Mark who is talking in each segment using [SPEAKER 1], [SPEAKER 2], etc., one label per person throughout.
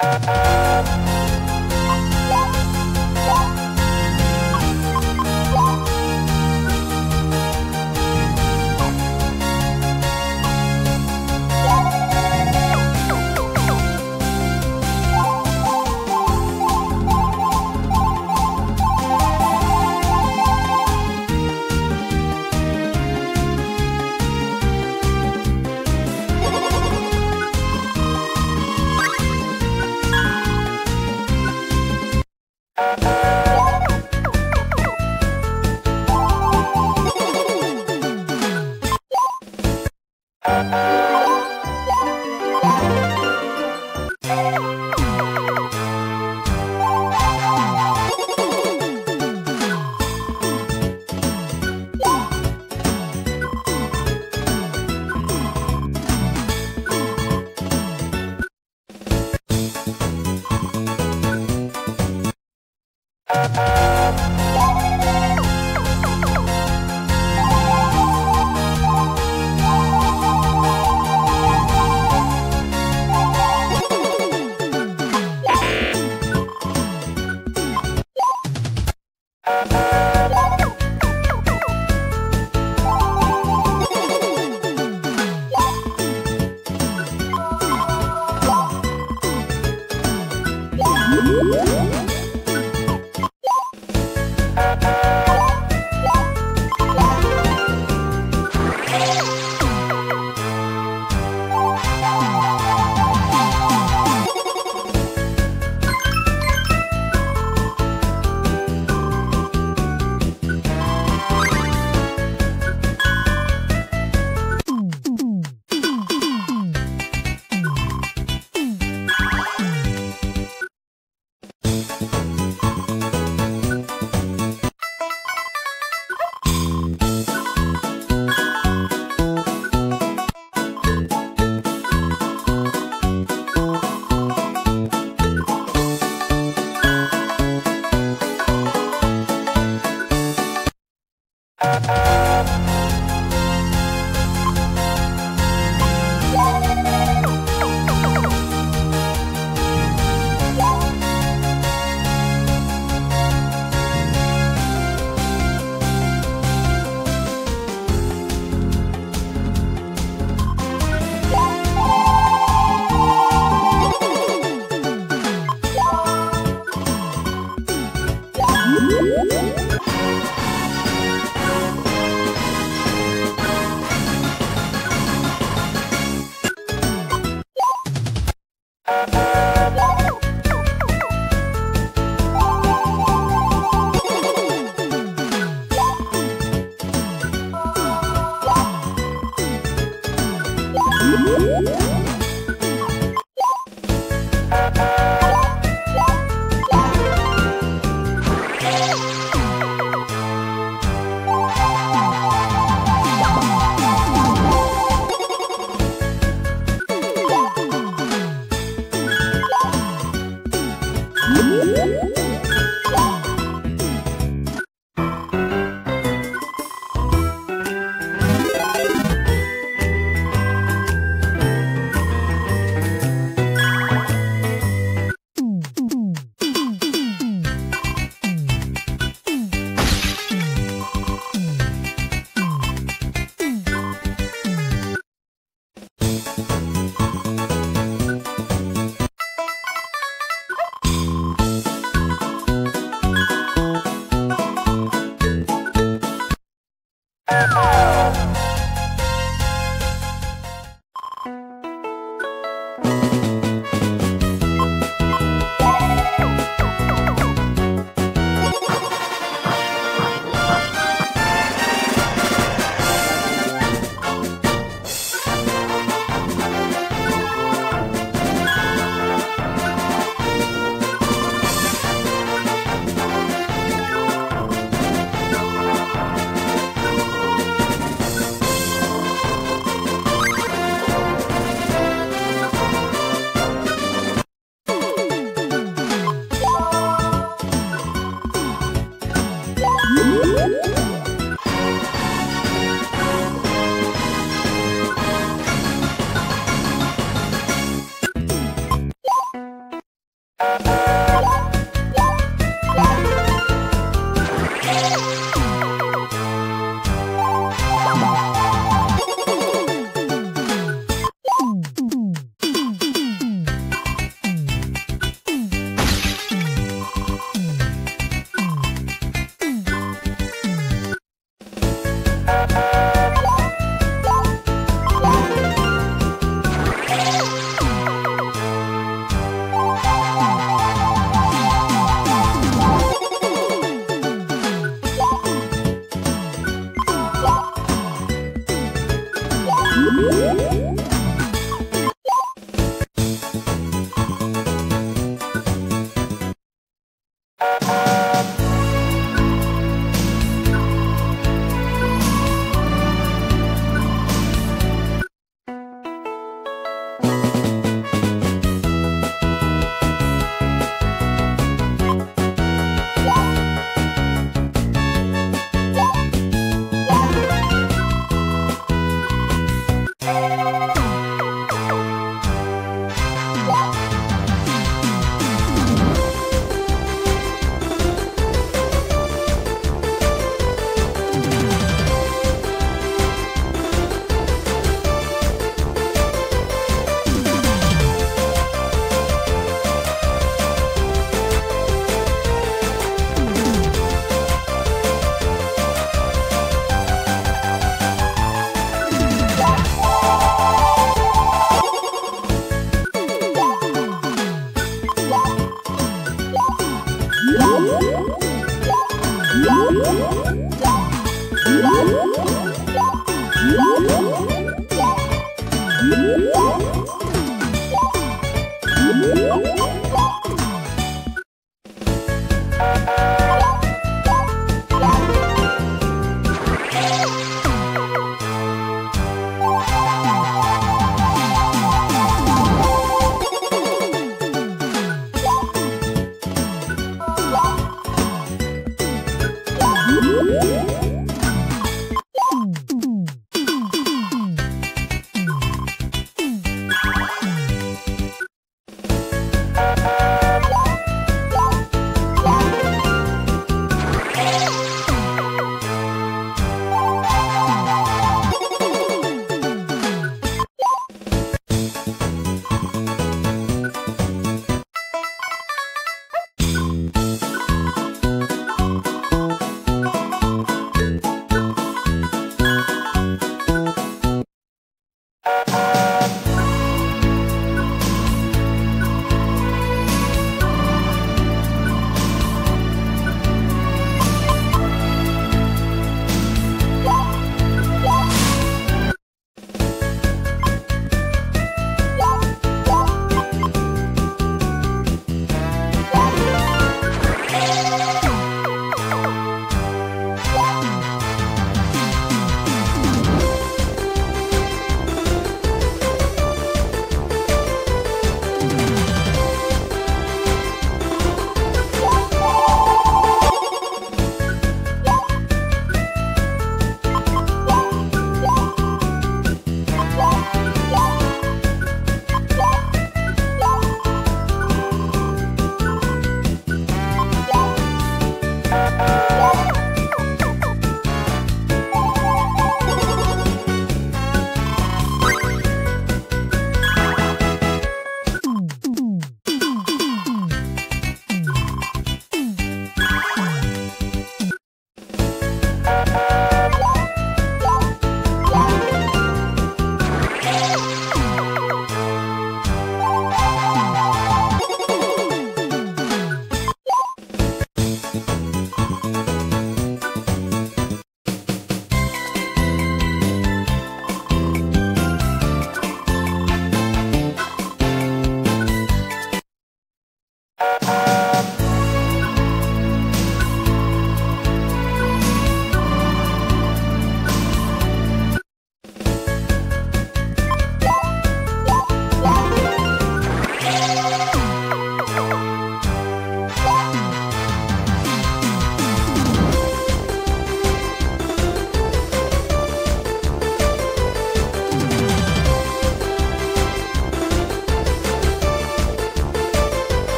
[SPEAKER 1] Música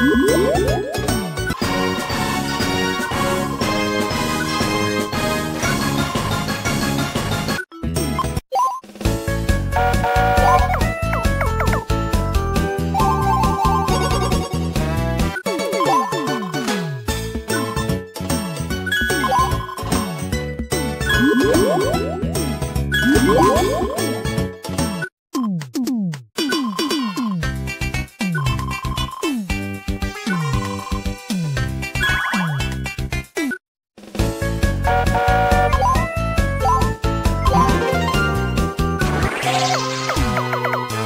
[SPEAKER 1] Woo! Thank you.